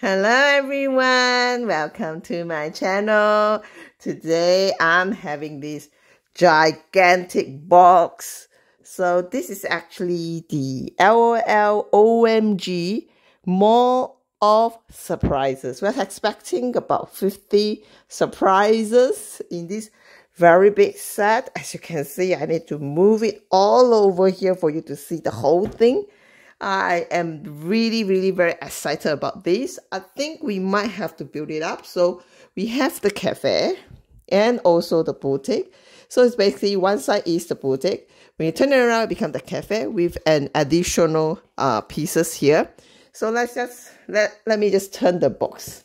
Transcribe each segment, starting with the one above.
Hello everyone, welcome to my channel. Today I'm having this gigantic box. So this is actually the LOL OMG Mall of Surprises. We're expecting about 50 surprises in this very big set. As you can see, I need to move it all over here for you to see the whole thing. I am really, really very excited about this. I think we might have to build it up. So we have the cafe and also the boutique. So it's basically one side is the boutique. When you turn it around, it becomes the cafe with an additional uh, pieces here. So let's just, let, let me just turn the box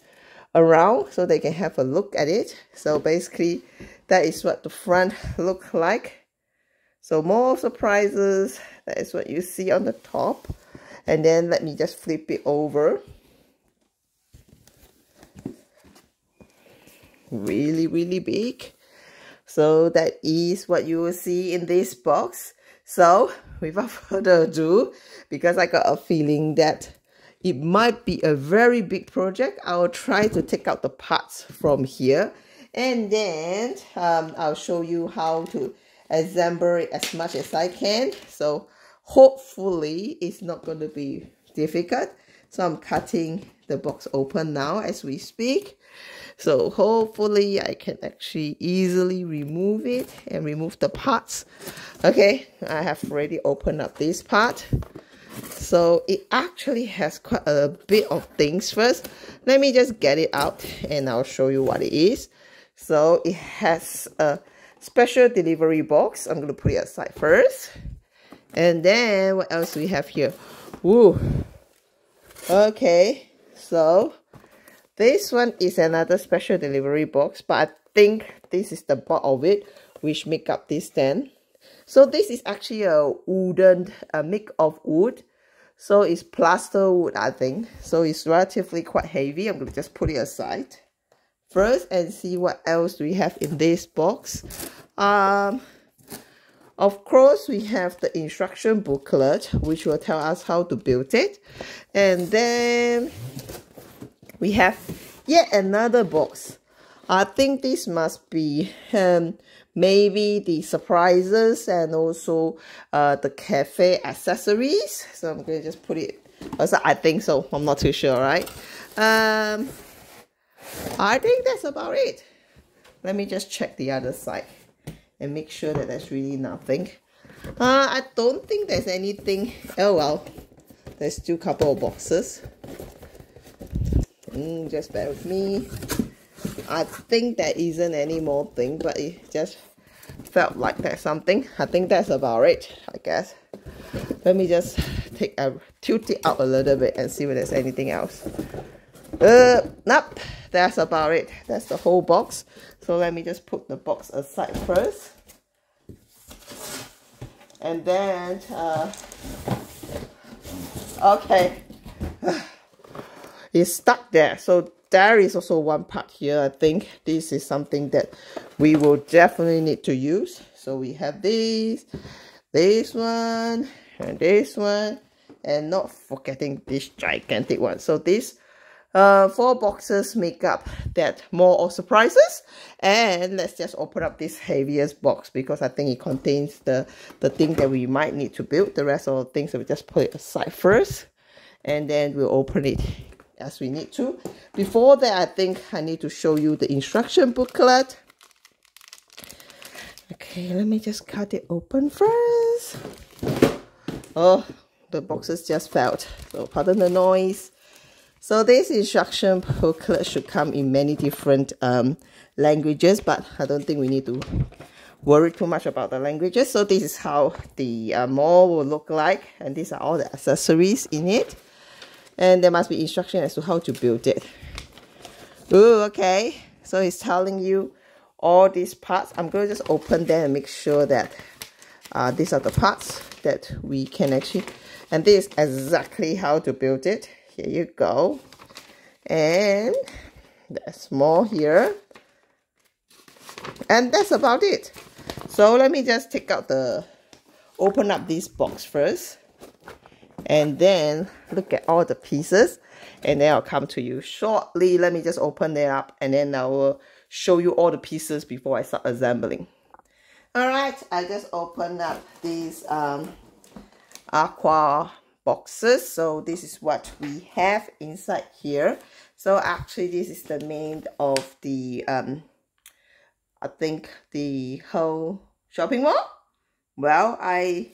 around so they can have a look at it. So basically, that is what the front look like. So more surprises. That is what you see on the top and then let me just flip it over. Really really big. So that is what you will see in this box. So without further ado because i got a feeling that it might be a very big project i'll try to take out the parts from here. And then um, i'll show you how to assemble it as much as i can. So hopefully it's not going to be difficult. So i'm cutting the box open now as we speak. So hopefully i can actually easily remove it and remove the parts. Okay i have already opened up this part. So it actually has quite a bit of things first. Let me just get it out and i'll show you what it is. So it has a special delivery box. I'm going to put it aside first and then what else we have here? Woo. Okay, so this one is another special delivery box, but I think this is the part of it which make up this stand. So this is actually a wooden, a make of wood. So it's plaster wood, I think. So it's relatively quite heavy. I'm going to just put it aside first and see what else we have in this box. Um, of course, we have the instruction booklet, which will tell us how to build it. And then we have yet another box. I think this must be um, maybe the surprises and also uh, the cafe accessories. So I'm going to just put it, also I think so, I'm not too sure, right? Um, I think that's about it. Let me just check the other side and make sure that there's really nothing. Uh, I don't think there's anything. Oh well, there's still couple of boxes. Mm, just bear with me. I think there isn't any more thing, but it just felt like there's something. I think that's about it, I guess. Let me just take a tilt it out a little bit and see if there's anything else. Uh, nope, that's about it. That's the whole box. So let me just put the box aside first. And then, uh, okay, it's stuck there. So there is also one part here. I think this is something that we will definitely need to use. So we have this, this one, and this one, and not forgetting this gigantic one. So this uh, four boxes make up that Mall of Surprises. And let's just open up this heaviest box because I think it contains the the thing that we might need to build. The rest of the things we just put it aside first. And then we'll open it as we need to. Before that I think I need to show you the instruction booklet. Okay let me just cut it open first. Oh the boxes just fell so pardon the noise so this instruction booklet should come in many different um, languages, but I don't think we need to worry too much about the languages. So this is how the uh, mall will look like, and these are all the accessories in it. And there must be instruction as to how to build it. Ooh, okay. So it's telling you all these parts. I'm going to just open them and make sure that uh, these are the parts that we can actually, and this is exactly how to build it here you go. And there's more here. And that's about it. So let me just take out the open up this box first. And then look at all the pieces. And then I'll come to you shortly. Let me just open it up and then I will show you all the pieces before I start assembling. Alright, I just opened up these um, aqua boxes. So this is what we have inside here. So actually this is the main of the, um, I think the whole shopping mall. Well, I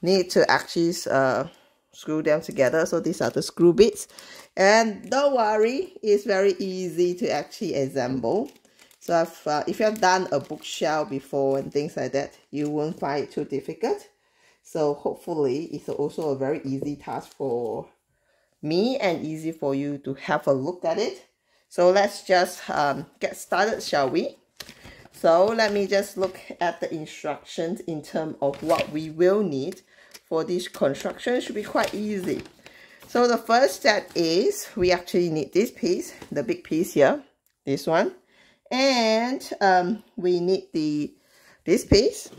need to actually uh, screw them together. So these are the screw bits. And don't worry, it's very easy to actually assemble. So if, uh, if you've done a bookshelf before and things like that, you won't find it too difficult. So hopefully it's also a very easy task for me and easy for you to have a look at it. So let's just um, get started, shall we? So let me just look at the instructions in terms of what we will need for this construction. It should be quite easy. So the first step is we actually need this piece, the big piece here, this one and um, we need the this piece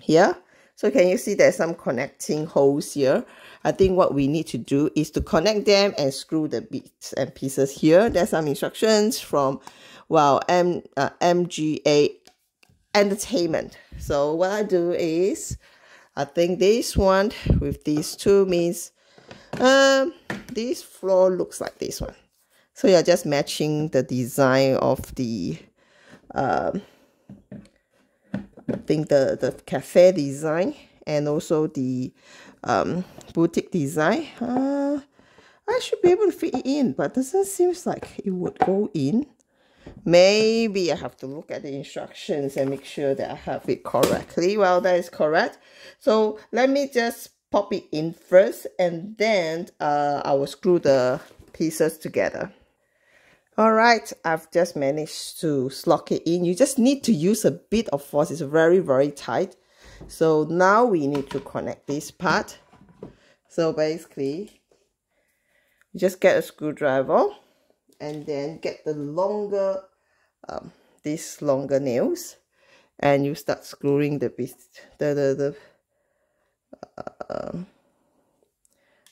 here so can you see there's some connecting holes here? I think what we need to do is to connect them and screw the bits and pieces here. There's some instructions from well M uh, MGA entertainment. So what I do is I think this one with these two means um this floor looks like this one. So you're just matching the design of the, uh, I think the, the cafe design and also the um, boutique design. Uh, I should be able to fit it in, but doesn't seem like it would go in. Maybe I have to look at the instructions and make sure that I have it correctly. Well, that is correct. So let me just pop it in first and then uh, I will screw the pieces together. All right, I've just managed to slot it in. You just need to use a bit of force. It's very, very tight. So now we need to connect this part. So basically, you just get a screwdriver and then get the longer, um, these longer nails and you start screwing the bit, the, the, the, uh, um,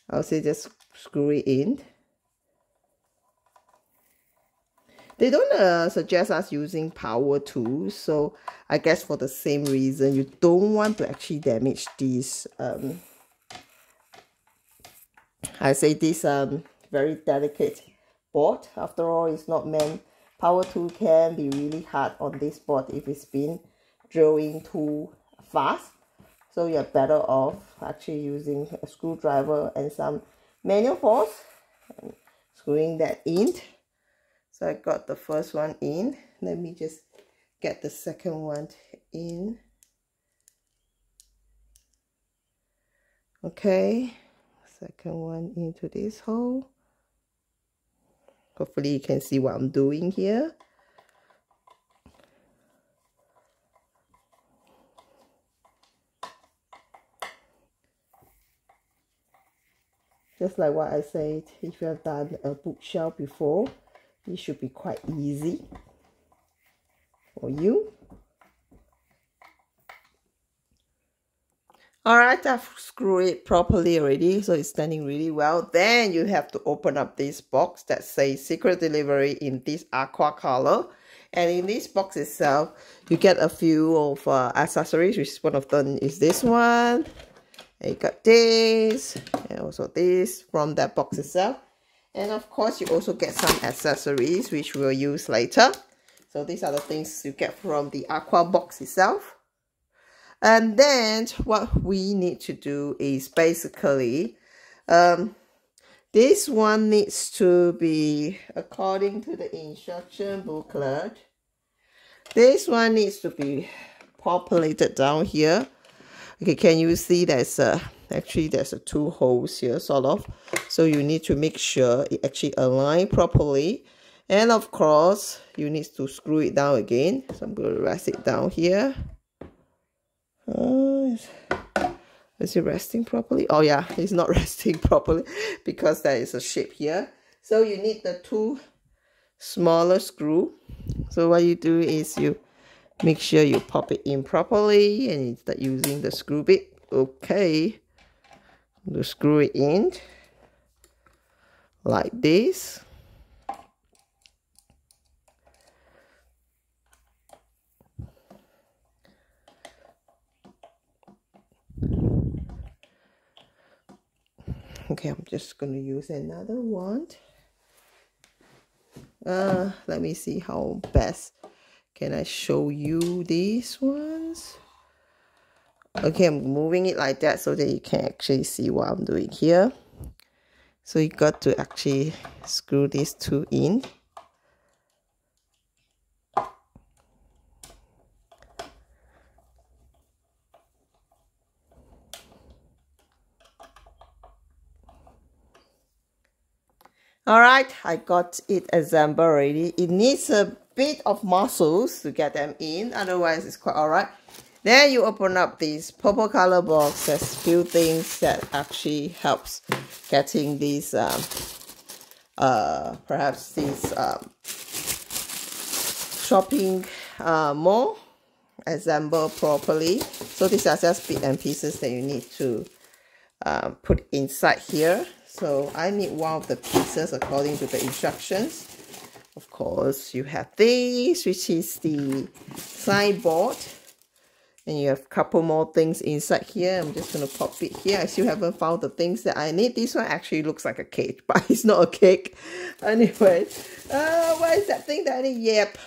I'll say just screw it in They don't uh, suggest us using power tools, so I guess for the same reason, you don't want to actually damage these, um, I say this um, very delicate board. After all, it's not meant, power tool can be really hard on this board if it's been drilling too fast. So you're better off actually using a screwdriver and some manual force and screwing that in so I got the first one in. Let me just get the second one in. Okay second one into this hole. Hopefully you can see what I'm doing here. Just like what I said if you have done a bookshelf before it should be quite easy for you. Alright, I've screwed it properly already, so it's standing really well. Then you have to open up this box that says secret delivery in this aqua color. And in this box itself, you get a few of uh, accessories, which one of them is this one. And you got this, and also this from that box itself. And of course, you also get some accessories, which we'll use later. So these are the things you get from the aqua box itself. And then what we need to do is basically, um, this one needs to be according to the instruction booklet. This one needs to be populated down here. Okay, can you see there's a actually there's a two holes here sort of. So you need to make sure it actually align properly. And of course you need to screw it down again. So i'm going to rest it down here. Uh, is it resting properly? Oh yeah it's not resting properly because there is a shape here. So you need the two smaller screw. So what you do is you make sure you pop it in properly and start using the screw bit. Okay to screw it in like this. Okay i'm just to use another one. Uh let me see how best can i show you these ones okay i'm moving it like that so that you can actually see what i'm doing here. So you got to actually screw these two in. All right i got it assembled already. It needs a bit of muscles to get them in otherwise it's quite all right then you open up this purple color box there's few things that actually helps getting these um, uh, perhaps these um, shopping uh, mall assembled properly so these are just bits and pieces that you need to uh, put inside here so I need one of the pieces according to the instructions. Of course, you have this, which is the sideboard. You have a couple more things inside here. I'm just going to pop it here. I still haven't found the things that I need. This one actually looks like a cake, but it's not a cake. Anyway, uh, what is that thing that I need? Yep.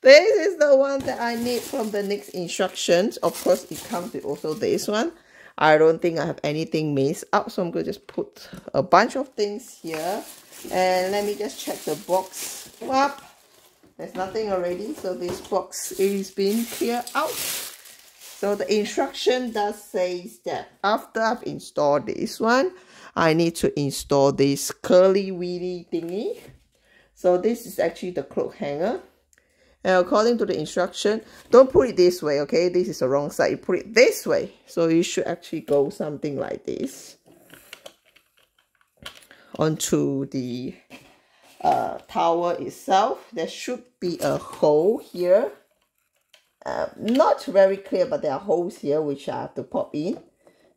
This is the one that I need from the next instructions. Of course, it comes with also this one. I don't think I have anything missed up. So I'm going to just put a bunch of things here. And let me just check the box up. There's nothing already. So this box is being cleared out. So the instruction does say that after I've installed this one, I need to install this curly wheelie thingy. So this is actually the cloak hanger. And according to the instruction, don't put it this way, okay? This is the wrong side. You put it this way. So you should actually go something like this onto the uh, tower itself. There should be a hole here. Uh, not very clear, but there are holes here which I have to pop in.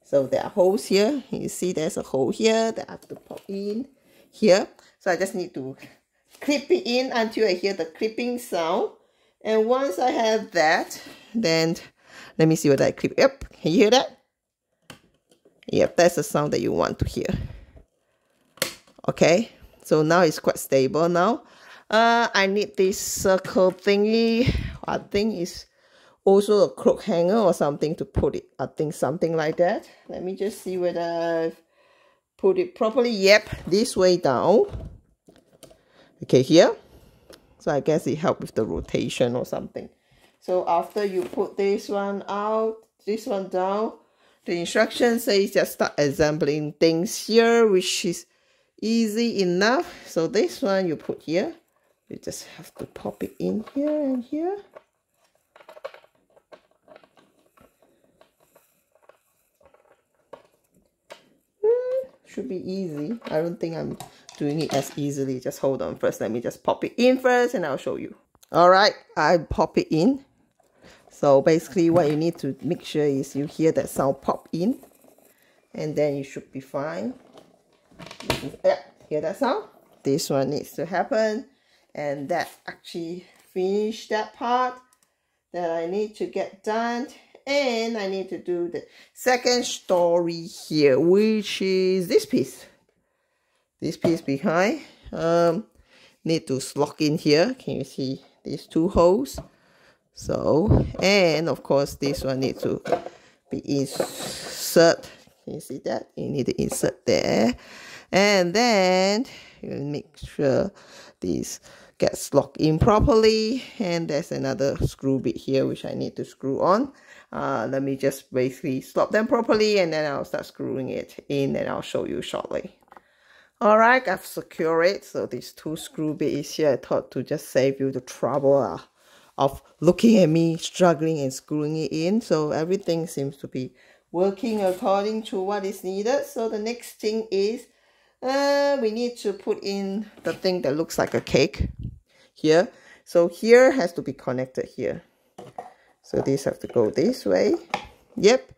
So there are holes here. You see there's a hole here that I have to pop in here. So I just need to clip it in until I hear the clipping sound. And once I have that, then let me see what I clip. Yep, can you hear that? Yep, that's the sound that you want to hear. Okay, so now it's quite stable now. Uh, I need this circle thingy. I think it's also a cloak hanger or something to put it. I think something like that. Let me just see whether I've put it properly. Yep, this way down okay here so I guess it helped with the rotation or something so after you put this one out this one down the instruction says just start assembling things here which is easy enough so this one you put here you just have to pop it in here and here should be easy I don't think I'm doing it as easily. Just hold on first. Let me just pop it in first and I'll show you. All right, I pop it in. So basically what you need to make sure is you hear that sound pop in and then you should be fine. Yeah, hear that sound? This one needs to happen and that actually finish that part that I need to get done and I need to do the second story here which is this piece. This piece behind um, need to slot in here. Can you see these two holes? So and of course this one need to be insert. Can you see that? You need to insert there. And then you make sure this gets locked in properly. And there's another screw bit here which I need to screw on uh, let me just basically slot them properly and then I'll start screwing it in and I'll show you shortly Alright, I've secured it. So these two screw bits here, I thought to just save you the trouble uh, of looking at me struggling and screwing it in. So everything seems to be working according to what is needed. So the next thing is uh, we need to put in the thing that looks like a cake here. So here has to be connected here. So these have to go this way. Yep.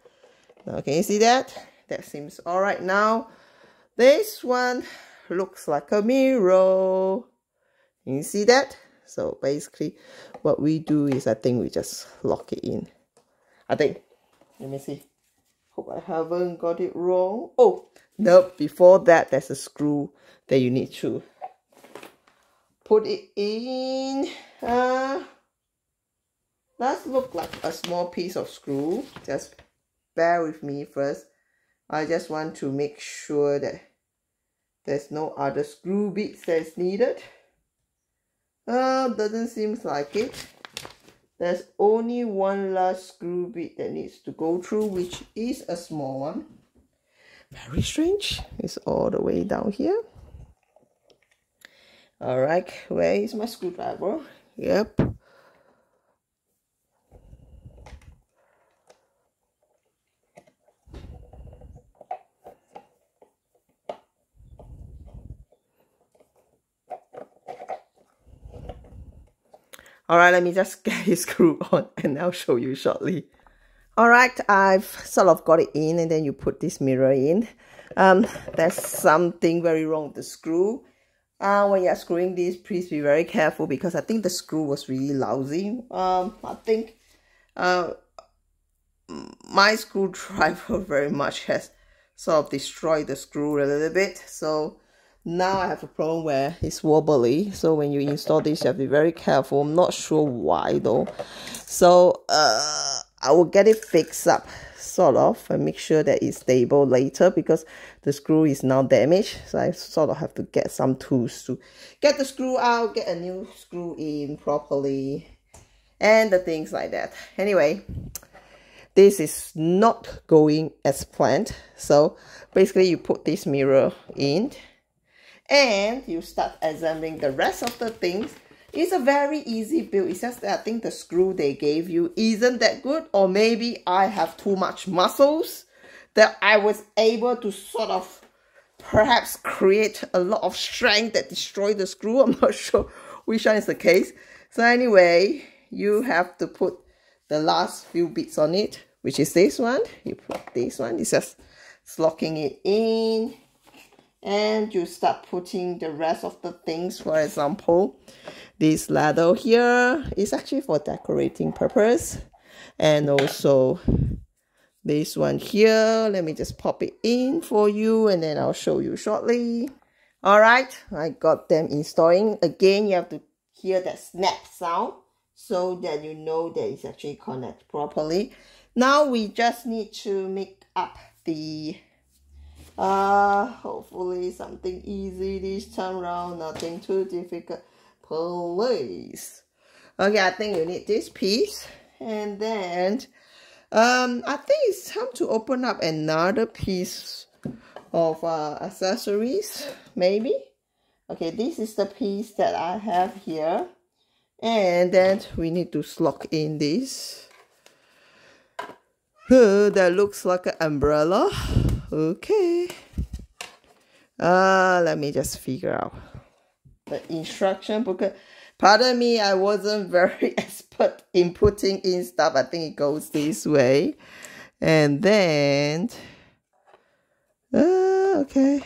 Now can you see that? That seems alright now. This one looks like a mirror. You see that? So basically what we do is I think we just lock it in. I think. Let me see. Hope I haven't got it wrong. Oh, nope. Before that, there's a screw that you need to put it in. Uh, does look like a small piece of screw. Just bear with me first. I just want to make sure that there's no other screw bits that's needed. Uh, doesn't seem like it. There's only one last screw bit that needs to go through, which is a small one. Very strange. It's all the way down here. Alright, where is my screwdriver? Yep. Alright, let me just get it screwed on and I'll show you shortly. Alright, I've sort of got it in and then you put this mirror in. Um, there's something very wrong with the screw. Uh, when you're screwing this, please be very careful because I think the screw was really lousy. Um, I think uh, my screwdriver very much has sort of destroyed the screw a little bit. So now I have a problem where it's wobbly so when you install this you have to be very careful. I'm not sure why though. So uh, I will get it fixed up sort of and make sure that it's stable later because the screw is now damaged so I sort of have to get some tools to get the screw out get a new screw in properly and the things like that. Anyway this is not going as planned. So basically you put this mirror in and you start assembling the rest of the things. It's a very easy build. It's just that i think the screw they gave you isn't that good or maybe i have too much muscles that i was able to sort of perhaps create a lot of strength that destroy the screw. I'm not sure which one is the case. So anyway you have to put the last few bits on it which is this one. You put this one. It's just locking it in and you start putting the rest of the things for example this ladle here is actually for decorating purpose. And also this one here let me just pop it in for you and then I'll show you shortly. All right I got them installing. Again you have to hear that snap sound so that you know that it's actually connected properly. Now we just need to make up the uh, hopefully something easy this time around, nothing too difficult. Please. Okay, I think you need this piece. And then, um, I think it's time to open up another piece of uh, accessories, maybe. Okay, this is the piece that I have here. And then we need to slot in this. Uh, that looks like an umbrella okay. Uh let me just figure out the instruction book. Pardon me i wasn't very expert in putting in stuff. I think it goes this way. And then uh, okay.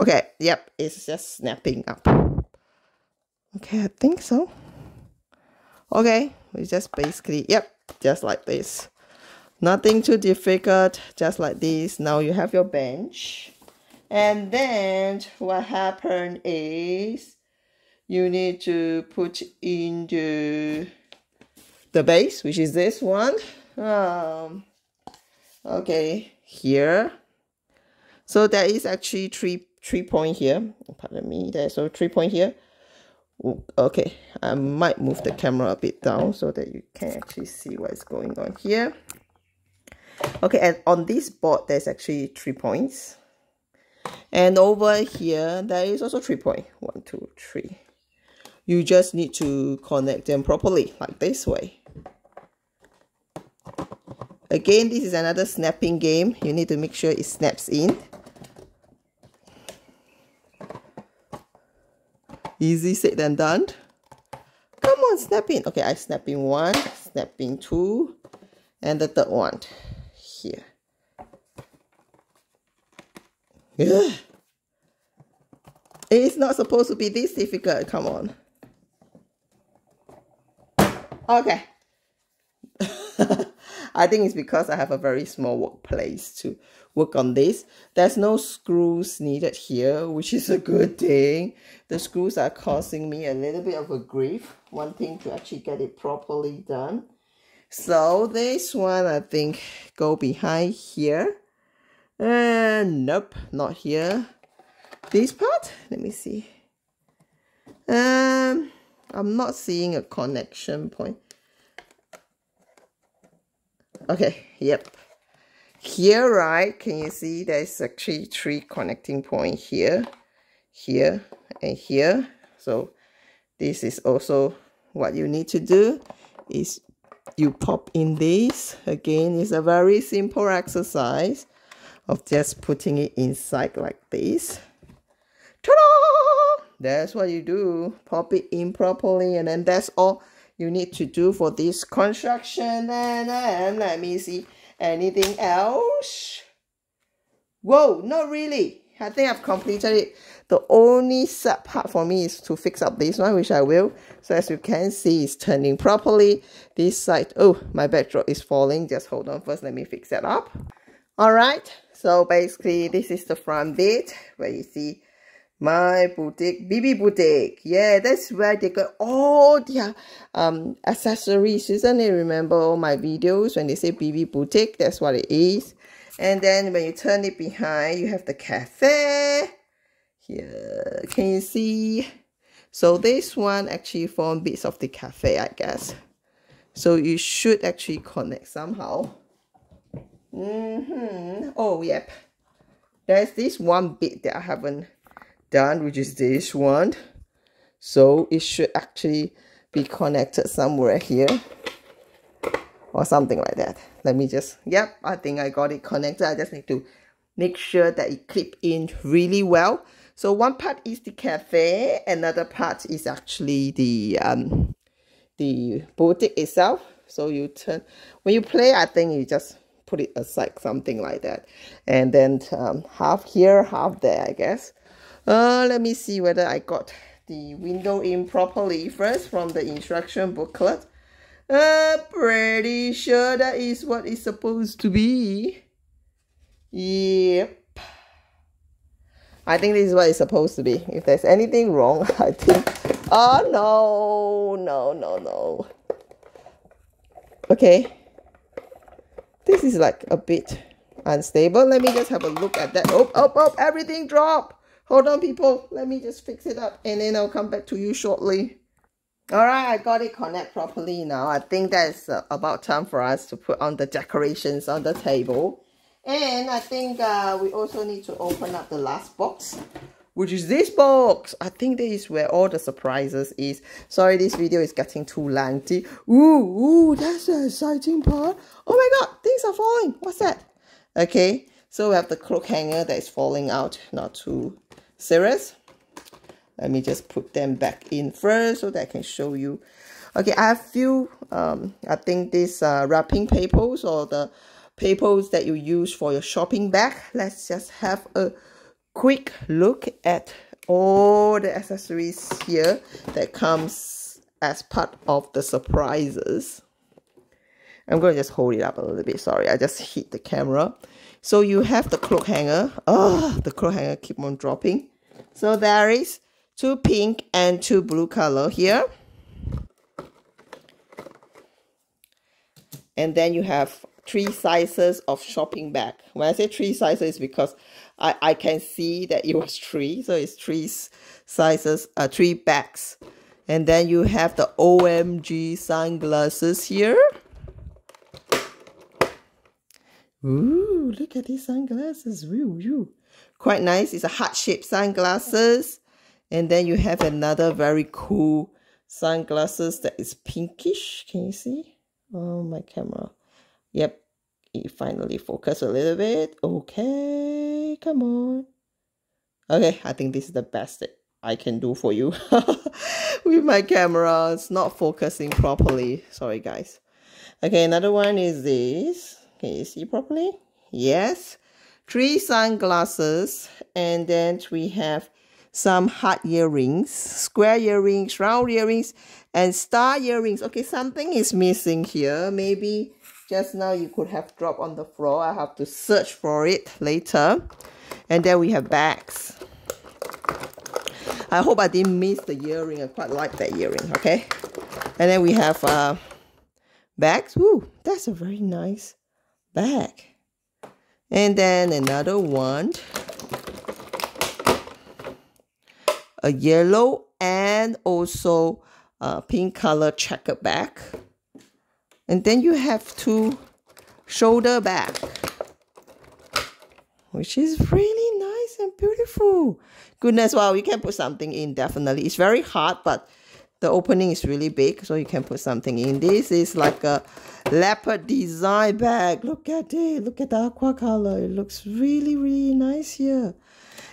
Okay yep it's just snapping up. Okay i think so. Okay it's just basically yep just like this nothing too difficult just like this. Now you have your bench. And then what happened is you need to put in the the base which is this one. Um okay here. So there is actually three three point here. Pardon me there's so three point here. Okay i might move the camera a bit down so that you can actually see what's going on here okay and on this board there's actually three points. And over here there is also three point. One two three. You just need to connect them properly like this way. Again this is another snapping game. You need to make sure it snaps in. Easy said than done. Come on snap in. Okay i snap in one snap in two and the third one here. Yeah. It's not supposed to be this difficult. Come on. Okay. I think it's because I have a very small workplace to work on this. There's no screws needed here, which is a good thing. The screws are causing me a little bit of a grief, wanting to actually get it properly done. So this one, I think, go behind here. And nope, not here. This part, let me see. Um, I'm not seeing a connection point. Okay, yep. Here, right, can you see there's actually three connecting point here, here, and here. So this is also what you need to do is you pop in this. Again, it's a very simple exercise of just putting it inside like this. Ta-da! That's what you do. Pop it in properly and then that's all you need to do for this construction. And then let me see anything else. Whoa, not really. I think I've completed it. The only sad part for me is to fix up this one, which I will. So as you can see, it's turning properly. This side, oh, my backdrop is falling. Just hold on first. Let me fix that up. All right. So basically, this is the front bit where you see my boutique, BB Boutique. Yeah, that's where they got all their um, accessories, isn't it? Remember all my videos when they say BB Boutique, that's what it is. And then when you turn it behind, you have the cafe. Here, can you see? So this one actually form bits of the cafe, I guess. So you should actually connect somehow. Mm -hmm. Oh, yep. There's this one bit that I haven't done which is this one so it should actually be connected somewhere here or something like that let me just yep i think i got it connected i just need to make sure that it clip in really well so one part is the cafe another part is actually the um the boutique itself so you turn when you play i think you just put it aside something like that and then um, half here half there i guess uh, let me see whether I got the window in properly first from the instruction booklet. Uh, pretty sure that is what it's supposed to be. Yep. I think this is what it's supposed to be. If there's anything wrong, I think... Oh, no, no, no, no. Okay. This is like a bit unstable. Let me just have a look at that. Oh, oh, oh, everything dropped. Hold on, people. Let me just fix it up and then I'll come back to you shortly. Alright, I got it connect properly now. I think that's uh, about time for us to put on the decorations on the table. And I think uh, we also need to open up the last box, which is this box. I think this is where all the surprises is. Sorry, this video is getting too lengthy. Ooh, ooh, that's the exciting part. Oh my god, things are falling. What's that? Okay, so we have the cloak hanger that is falling out. Not too serious. Let me just put them back in first so that I can show you. Okay, I have a few, um, I think these uh, wrapping papers or the papers that you use for your shopping bag. Let's just have a quick look at all the accessories here that comes as part of the surprises. I'm going to just hold it up a little bit. Sorry, I just hit the camera. So you have the cloak hanger. Oh, the cloak hanger keep on dropping. So there is two pink and two blue color here. And then you have three sizes of shopping bag. When I say three sizes, because I, I can see that it was three. So it's three sizes, uh, three bags. And then you have the OMG sunglasses here. Ooh, look at these sunglasses. Ooh, woo. Quite nice. It's a heart-shaped sunglasses. And then you have another very cool sunglasses that is pinkish. Can you see? Oh, my camera. Yep. Finally focus a little bit. Okay, come on. Okay, I think this is the best that I can do for you with my camera. It's not focusing properly. Sorry, guys. Okay, another one is this. Can you see properly? Yes. Three sunglasses. And then we have some heart earrings, square earrings, round earrings, and star earrings. Okay, something is missing here. Maybe just now you could have dropped on the floor. I have to search for it later. And then we have bags. I hope I didn't miss the earring. I quite like that earring, okay? And then we have uh, bags. Ooh, that's a very nice bag. And then another one. A yellow and also a pink color checkered bag. And then you have two shoulder bag, which is really nice and beautiful. Goodness, wow, you can put something in definitely. It's very hard, but the opening is really big, so you can put something in. This is like a leopard design bag. Look at it. Look at the aqua color. It looks really, really nice here.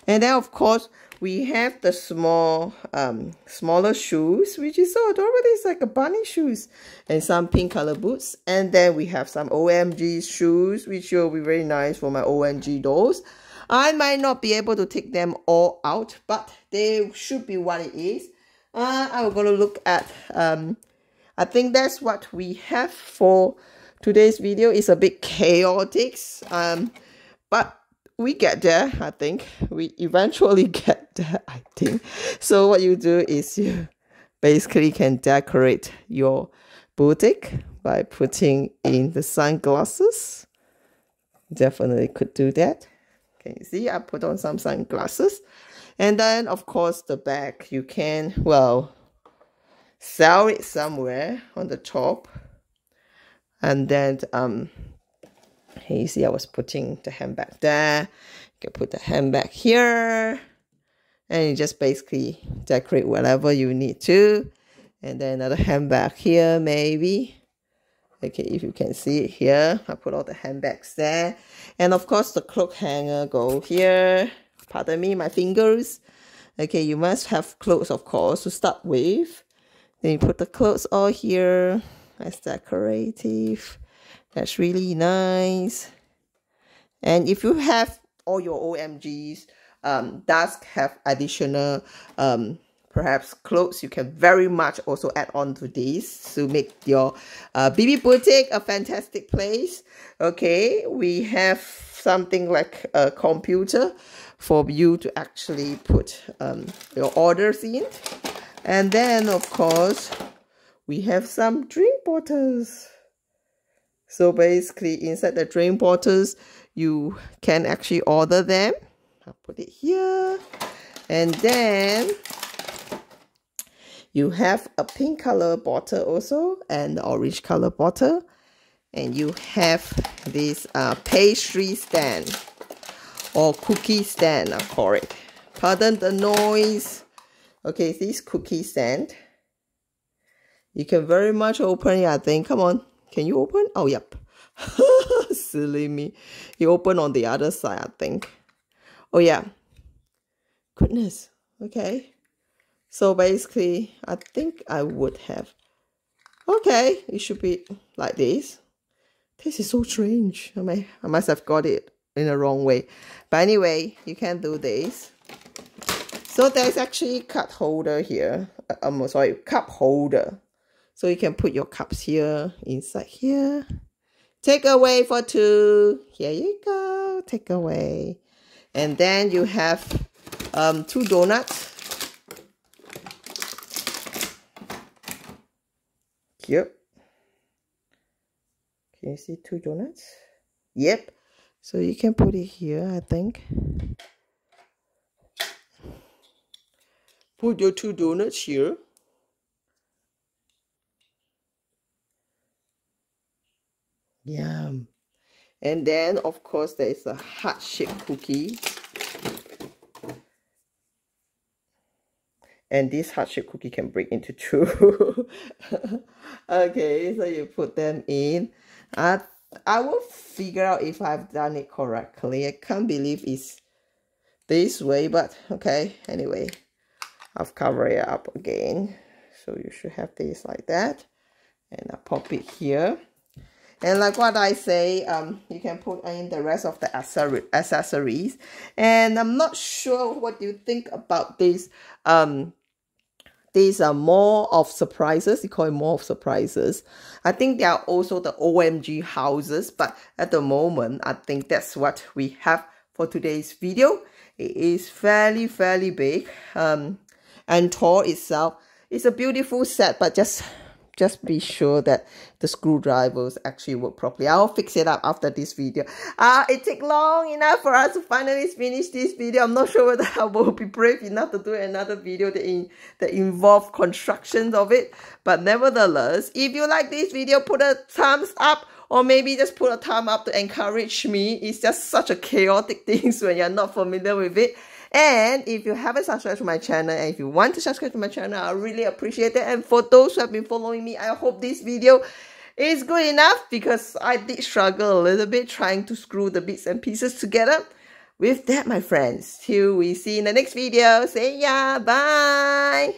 And then, of course, we have the small, um, smaller shoes, which is so adorable. It's like a bunny shoes and some pink color boots. And then we have some OMG shoes, which will be very nice for my OMG dolls. I might not be able to take them all out, but they should be what it is. Uh, I'm going to look at, um, I think that's what we have for today's video. It's a bit chaotic, um, but we get there, I think. We eventually get there, I think. So what you do is you basically can decorate your boutique by putting in the sunglasses. Definitely could do that. Can you see? I put on some sunglasses. And then, of course, the back. You can, well, sell it somewhere on the top. And then um, you see I was putting the handbag there. You can put the handbag here. And you just basically decorate whatever you need to. And then another handbag here, maybe. Okay, if you can see it here, I put all the handbags there. And of course, the cloak hanger go here. Pardon me, my fingers. Okay, you must have clothes, of course, to start with. Then you put the clothes all here. That's decorative. That's really nice. And if you have all your OMGs, um, does have additional um, perhaps clothes, you can very much also add on to this to make your uh, BB Boutique a fantastic place. Okay, we have something like a computer for you to actually put um, your orders in. And then, of course, we have some drink bottles. So basically inside the drink bottles, you can actually order them. I'll put it here. And then you have a pink color bottle also and orange color bottle. And you have this uh, pastry stand or cookie stand, I call it. Pardon the noise. Okay, this cookie stand. You can very much open it, I think. Come on. Can you open? Oh, yep. Silly me. You open on the other side, I think. Oh, yeah. Goodness. Okay. So basically, I think I would have. Okay, it should be like this. This is so strange. I, may, I must have got it in the wrong way. But anyway, you can do this. So there's actually cup holder here. I'm sorry, cup holder. So you can put your cups here, inside here. Take away for two. Here you go. Take away. And then you have um, two donuts. Yep. Can you see two donuts? Yep. So you can put it here, I think. Put your two donuts here. Yum. And then, of course, there is a heart-shaped cookie. And this heart-shaped cookie can break into two. okay, so you put them in. I, I will figure out if I've done it correctly. I can't believe it's this way, but okay. Anyway, I've covered it up again. So you should have this like that. And I pop it here. And like what I say, um, you can put in the rest of the accessories. And I'm not sure what you think about this. Um, these are Mall of Surprises. You call it Mall of Surprises. I think there are also the OMG houses, but at the moment, I think that's what we have for today's video. It is fairly, fairly big. Um, and tall itself. It's a beautiful set, but just just be sure that the screwdrivers actually work properly. I'll fix it up after this video. Uh, it took long enough for us to finally finish this video. I'm not sure whether I will be brave enough to do another video that, in, that involve constructions of it. But nevertheless, if you like this video, put a thumbs up or maybe just put a thumb up to encourage me. It's just such a chaotic thing when you're not familiar with it. And if you haven't subscribed to my channel and if you want to subscribe to my channel, I really appreciate it. And for those who have been following me, I hope this video is good enough because I did struggle a little bit trying to screw the bits and pieces together. With that, my friends, till we see in the next video, say ya, bye!